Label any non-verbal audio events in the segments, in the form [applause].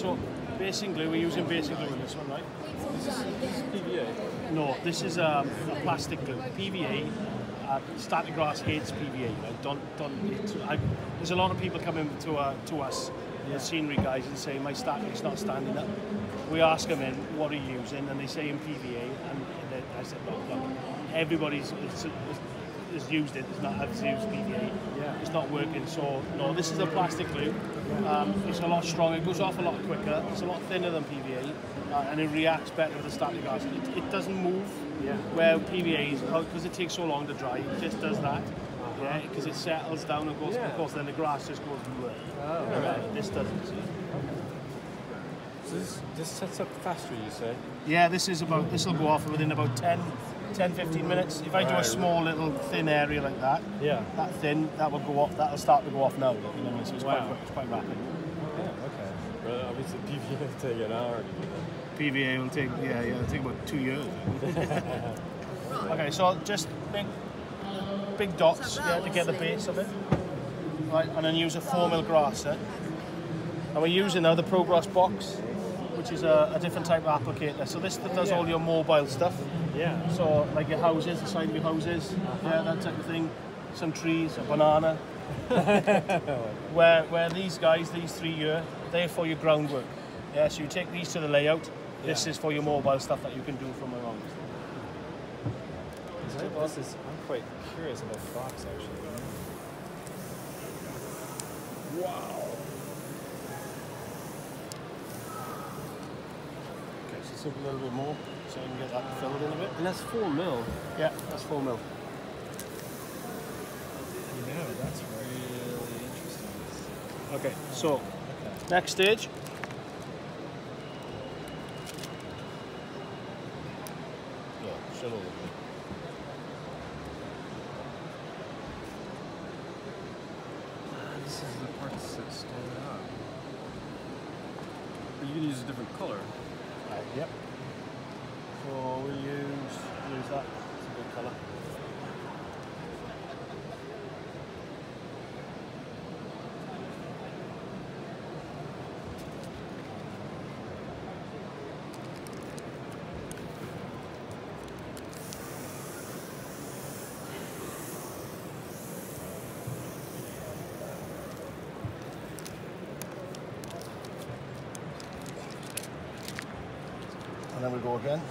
So basing glue, we're using basing glue in this one, right? this is PVA. No, this is um, a plastic glue. PVA. Uh, Static Grass hates PVA. Don't, don't. I, there's a lot of people coming to uh, to us, the scenery guys, and say my static's not standing up. We ask them in, what are you using, and they say in PVA, and I said, look, look, everybody's is, has used it. It's not has used PVA. Yeah. It's not working. So no, this is a plastic glue. Um, it's a lot stronger. It goes off a lot quicker. It's a lot thinner than PVA, uh, and it reacts better with the static grass. It, it doesn't move. Yeah. Where PVA is because it takes so long to dry, it just does that. Yeah, because it settles down and goes. Yeah. Of course, then the grass just goes. bleh. Oh, Yeah, This doesn't. So this, this sets up faster, you say? Yeah, this is about. This will go off within about 10, 10 15 minutes. If I do a small little thin area like that, Yeah. that thin, that will go off. That'll start to go off now. You know what I mean? So it's Wow. quite, it's quite rapid. Yeah, okay. Well, obviously [laughs] PVA will take an hour PVA will take yeah yeah it'll take about two years. [laughs] [laughs] okay, so just big big dots yeah, to get the base of it. Right, and then use a four mil grasser. And we're using now the ProGrass box, which is a, a different type of applicator. So this does all your mobile stuff. Yeah. So like your houses, the side of your houses, uh-huh. yeah, that type of thing. Some trees, a banana. [laughs] where where these guys, these three here, they're for your groundwork. Yeah, so you take these to the layout. This Yeah. is for your mobile stuff that you can do from around. So this is, I'm quite curious about the box actually. Wow. Okay, so sink a little bit more so you can get that filled in a bit. And that's four mil. Yeah, that's four mil. You know, that's really interesting. Okay, so next stage. Yeah, shut over. Ah, this is the parts that stand out. You can use a different color. Yep. So we'll use use that. It's a good colour. And then we go again.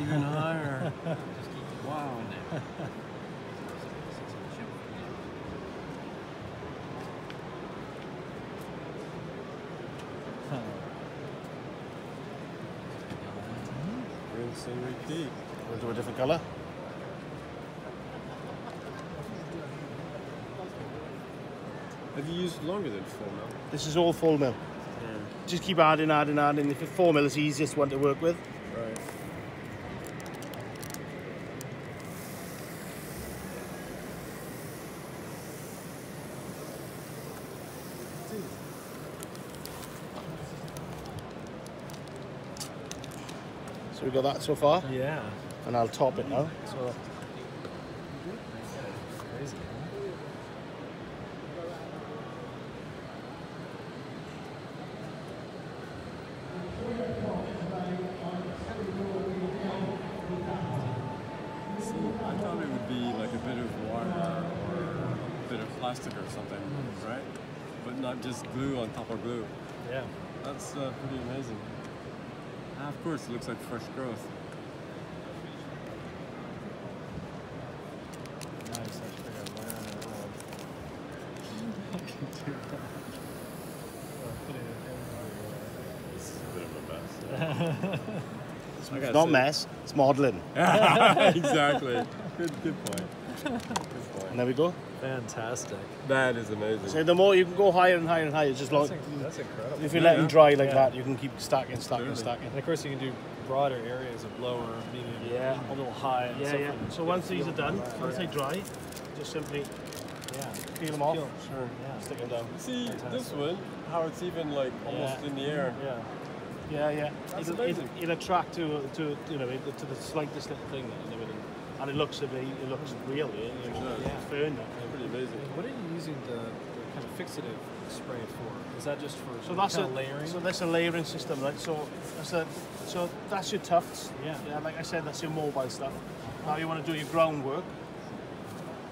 Even higher. wow. And repeat. We'll do a different colour. Have you used longer than four mil? This is all full mill. Yeah. Just keep adding, adding, adding. If it's four mil, it's the easiest one to work with. Right. So we got that so far, Yeah. and I'll top it now. So Crazy. See, I thought it would be like a bit of wire or a bit of plastic or something, right? But not just glue on top of glue. yeah. That's uh, pretty amazing. Ah, of course, it looks like fresh growth. Nice, I figured out where This is a bit of a mess. I It's not say- mess. It's modelling. [laughs] [laughs] exactly. Good, good point. Good point. And there we go. Fantastic. That is amazing. So the more you can go higher and higher and higher, just long. That's, inc- that's incredible. If you Yeah, let them dry like Yeah. that, you can keep stacking, stacking, Clearly. stacking. And of course, you can do broader areas of lower, medium, Yeah. a little high. and Yeah, so yeah. forth. So once these are done, right, once yeah. they dry, just simply yeah. peel them off, Peel 'em, Sure. Yeah. stick them down. See this one, how it's even like almost Yeah. in the air. Yeah. Yeah, yeah. That's it'll, amazing. it'll, it'll attract to, to you know, to the slightest little thing and everything. And it looks a bit, it looks real. It, it, does. it's fern. that. Pretty amazing. What are you using the, the kind of fixative spray for? Is that just for So that's kind a of layering? So that's a layering system, right? So that's a so that's your tufts. Yeah. Yeah. Like I said, that's your mobile stuff. Now you want to do your groundwork.